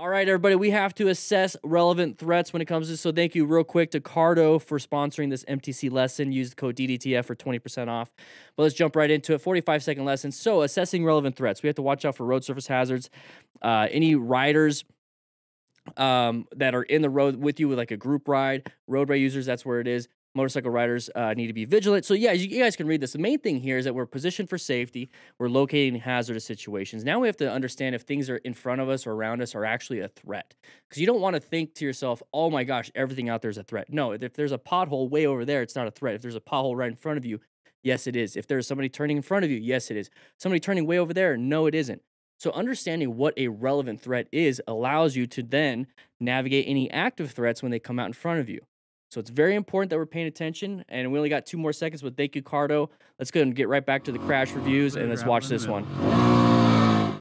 All right, everybody, we have to assess relevant threats when it comes to so thank you real quick to Cardo for sponsoring this MTC lesson. Use the code DDTF for 20% off. But let's jump right into it. 45 second lesson. So assessing relevant threats. We have to watch out for road surface hazards. Uh, any riders um, that are in the road with you with like a group ride, roadway users, that's where it is motorcycle riders uh, need to be vigilant. So yeah, you, you, guys can read this. The main thing here is that we're positioned for safety. We're locating hazardous situations. Now we have to understand if things are in front of us or around us are actually a threat. Because you don't want to think to yourself, "Oh my gosh, everything out there is a threat." No, if there's a pothole way over there, it's not a threat. If there's a pothole right in front of you, yes, it is. If there's somebody turning in front of you, yes, it is. Somebody turning way over there, no, it isn't. So understanding what a relevant threat is allows you to then navigate any active threats when they come out in front of you. So it's very important that we're paying attention. And we only got two more seconds, with thank you, Cardo. Let's go and get right back to the crash reviews and let's watch this one.